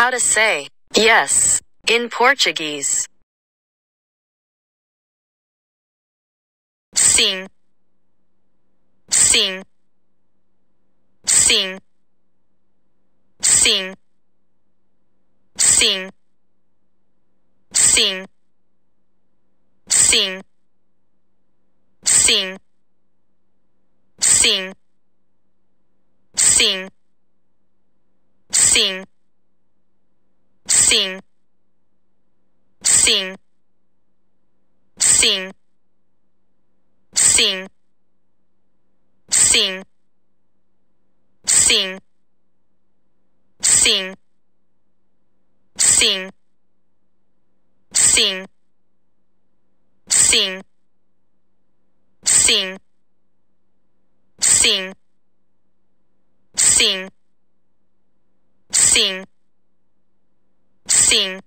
How to say yes in Portuguese. Sim. Sim. Sim. Sim. Sim. Sim. Sim. Sim. Sim. Sim. Sim. Sim. Sim. Sim. Sim. Sim. Sim. Sim. Sim. Sim. Sim. Sim. Sim. Sim. Sim. Sim.